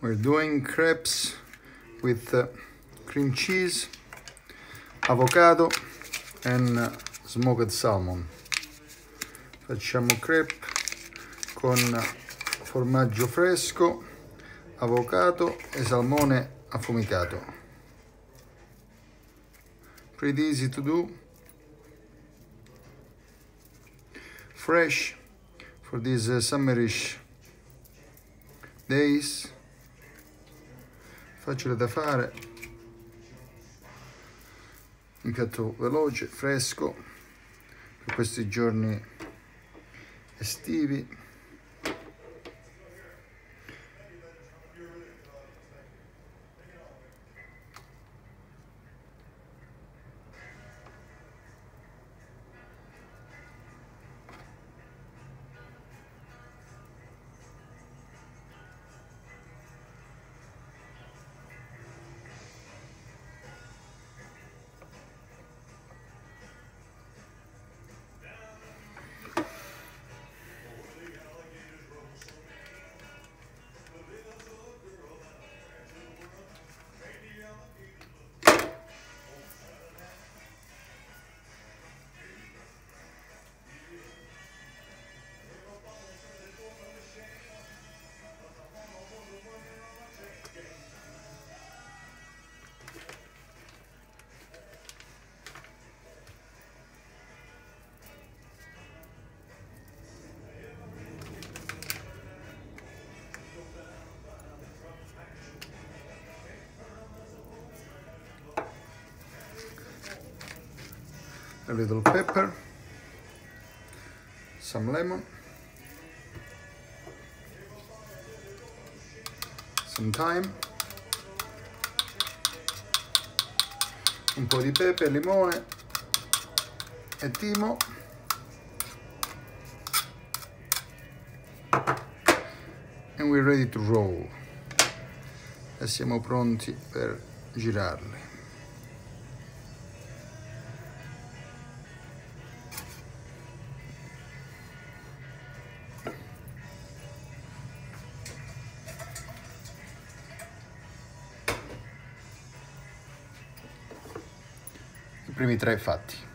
We're doing crepes with uh, cream cheese, avocado and uh, smoked salmon. Facciamo crepe con formaggio fresco, avocado e salmone affumicato. Pretty easy to do. Fresh for these uh, summerish days facile da fare. Un piatto veloce fresco per questi giorni estivi a little pepper, some lemon, some thyme, un po' di pepe, limone e timo. And we're ready to roll. E siamo pronti per girarli. Primi tre fatti.